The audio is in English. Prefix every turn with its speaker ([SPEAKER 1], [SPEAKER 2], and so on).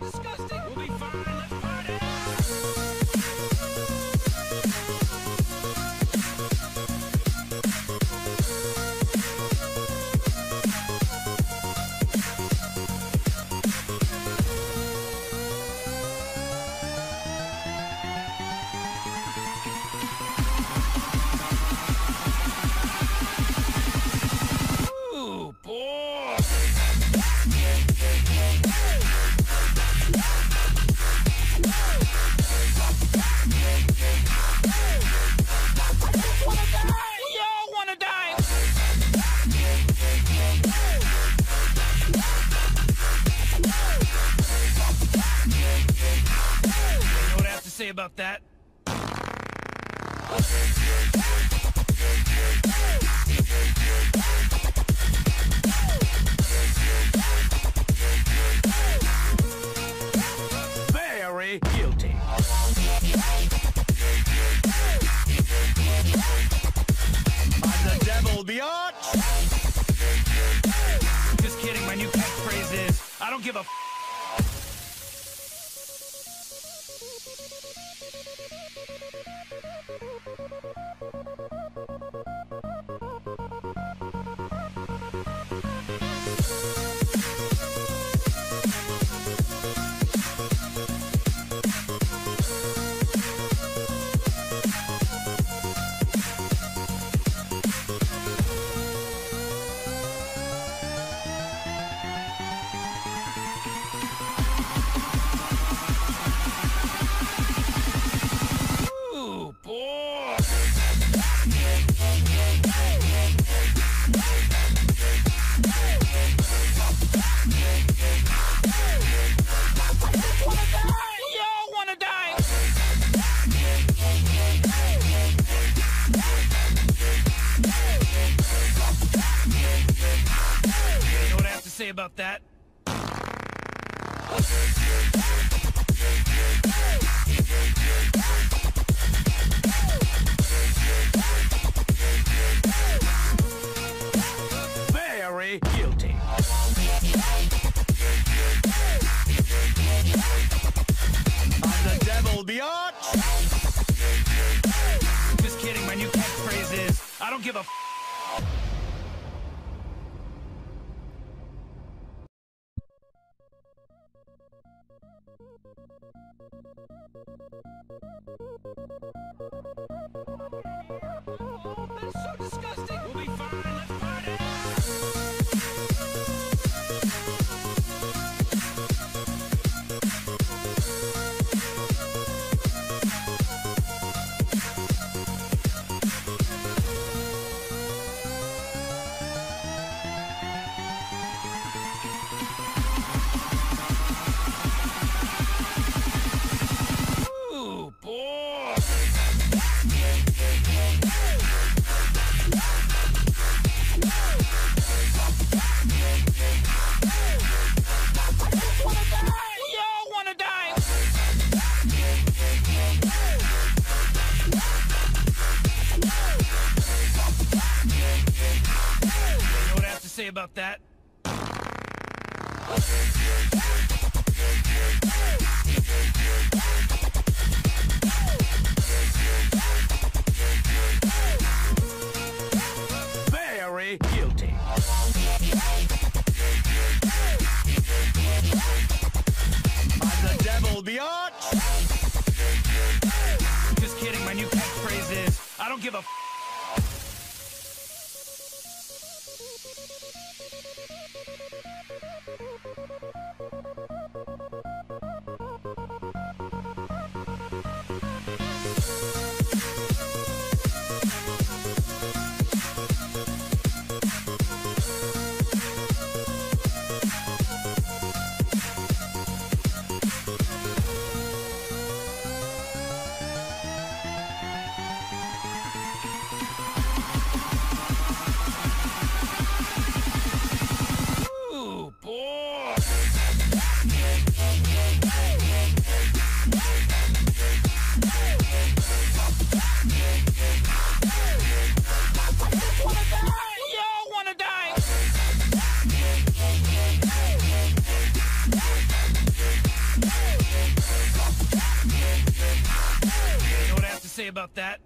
[SPEAKER 1] That's about that? Very guilty. I'm the devil, biatch! Just kidding, my new catchphrase is I don't give a you about that? Very guilty. I'm the devil, biatch! Just kidding, my new catchphrase is I don't give a That's so disgusting. Say about that? Very guilty. I'm the devil, biatch! Just kidding, my new catchphrase is I don't give a Ooh, boy. About that.